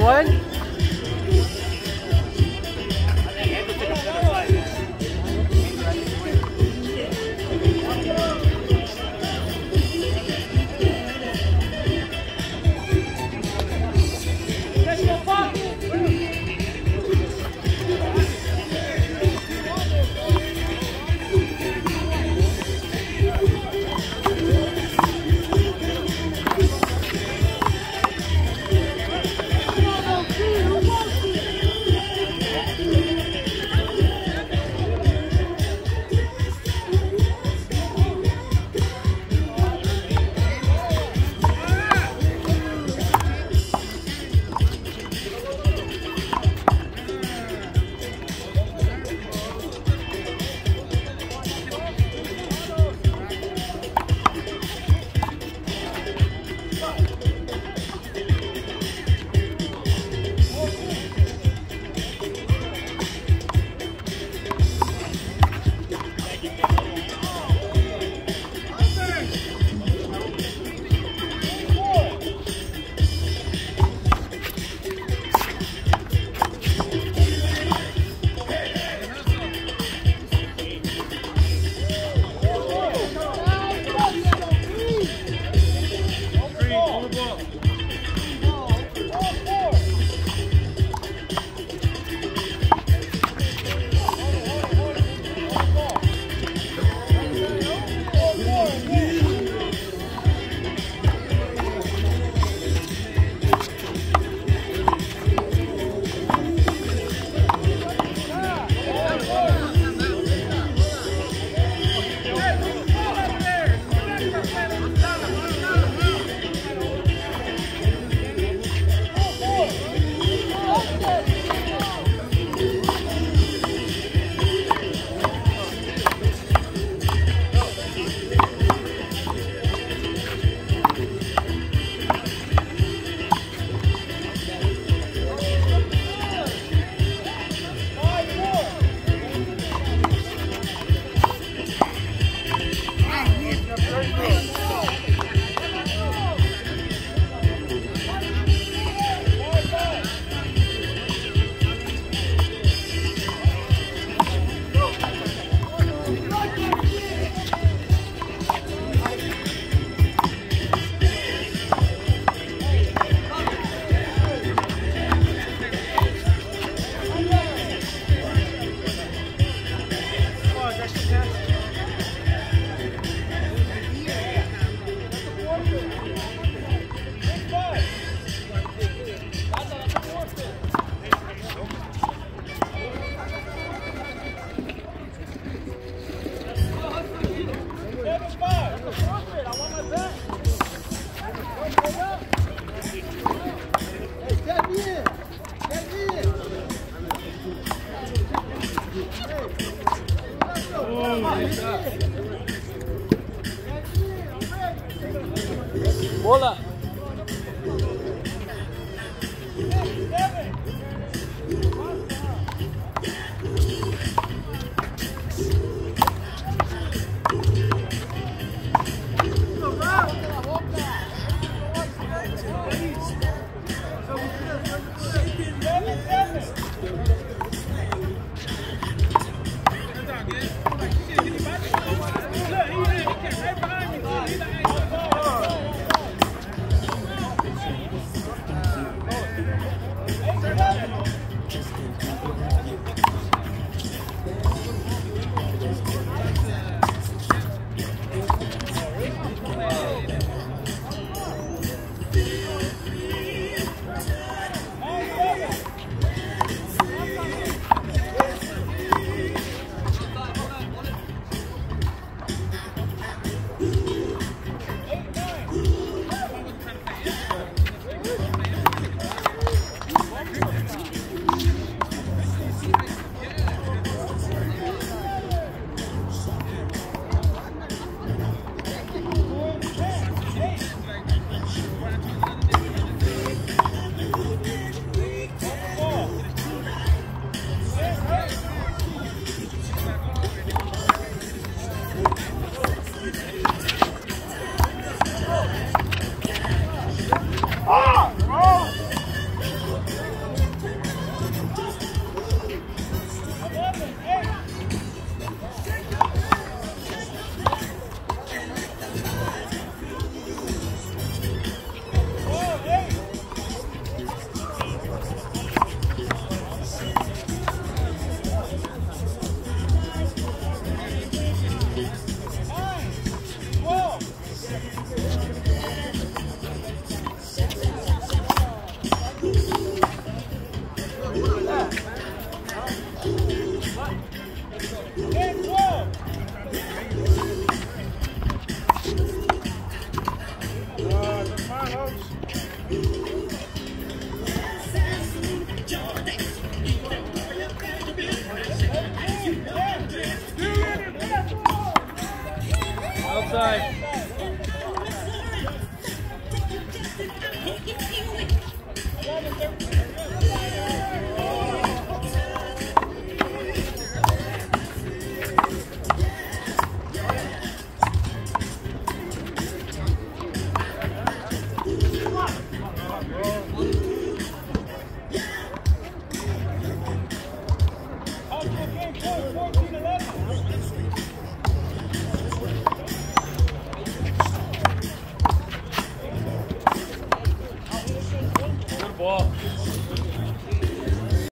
got one? Olá! outside.